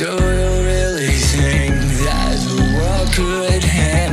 Do you really think that the world could handle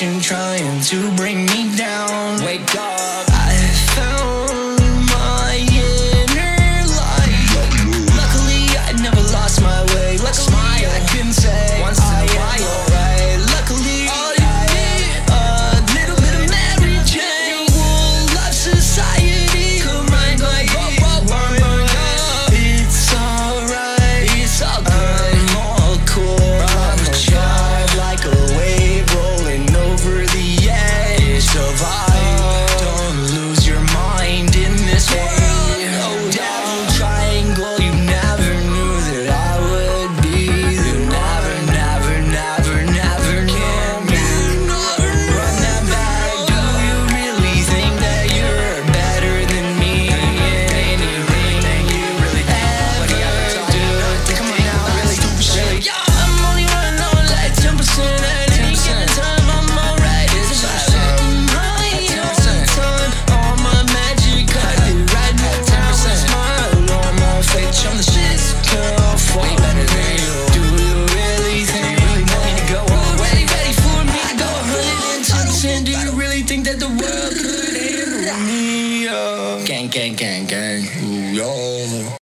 trying to bring me down. Wake up. Do you really think that the world could handle me? Gang, gang, gang, gang. Ooh, yo.